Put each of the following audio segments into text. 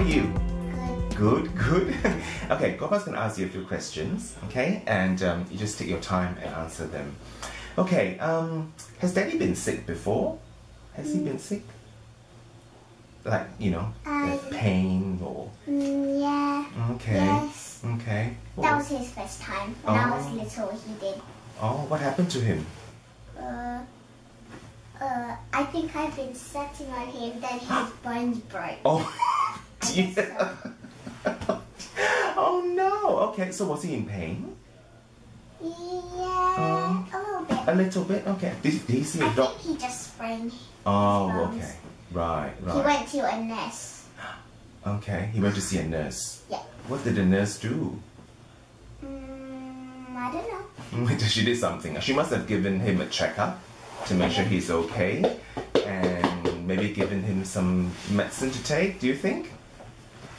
Good, good. Good. okay, Gopa's going to ask you a few questions, okay? And um, you just take your time and answer them. Okay, um, has Daddy been sick before? Has he been sick? Like, you know, Um, with pain or. Mm, yeah. Okay. Yes. Okay. That was his first time. When I was Oh. little, he did. Oh, what happened to him? Uh, uh, I think I've been sitting on him, then his bones broke. Oh, dear. oh no. Okay, so was he in pain? Yeah, a little bit. A little bit. Okay. Did, did he see I a think doctor? he just sprained. Oh, bones. okay. Right, He went to a nurse. Okay, he went to see a nurse. Yeah. What did the nurse do? Mm, I don't know. she did something. She must have given him a checkup to make sure he's okay, and maybe given him some medicine to take. Do you think?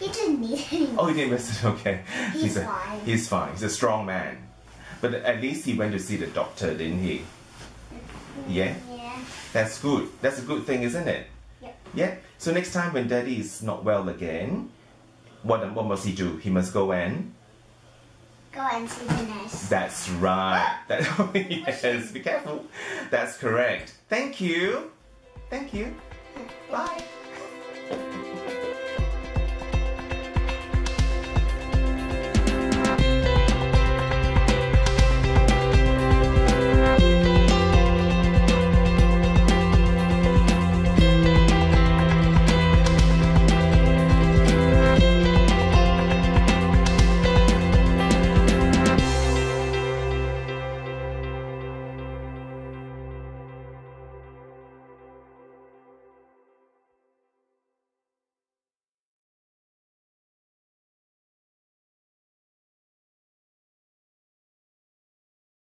He didn't need any. Oh, he didn't miss it. Okay. He's a, fine. He's fine. He's a strong man. But at least he went to see the doctor, didn't he? Mm-hmm. Yeah. Yeah. That's good. That's a good thing, isn't it? Yep. Yeah. So next time when Daddy is not well again, what what must he do? He must go and. Go and see the nurse. That's right. That oh, yes. Be careful. That's correct. Thank you. Thank you. Bye.